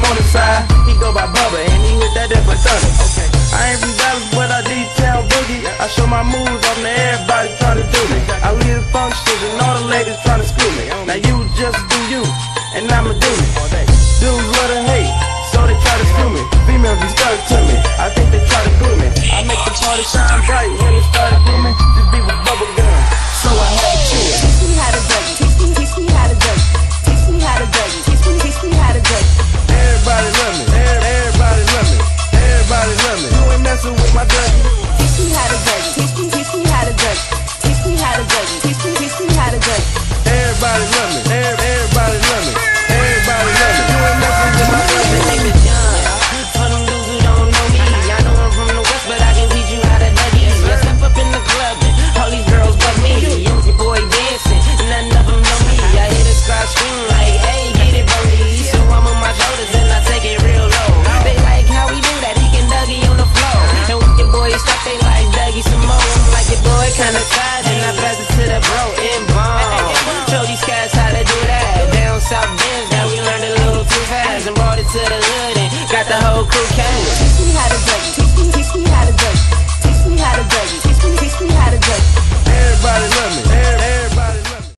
from side. He go by Bubba and he hit that different thunder. Okay. I ain't from Dallas, but I detail boogie. I show my moves on to everybody trying to do me. I lead the functions and all the ladies trying to screw me. Now you just do you, and I'ma do me. Dudes love to hate, so they try to screw me. Females be stuck to me. I think they try to glue me. I make the party shine bright to the hood and got the whole crew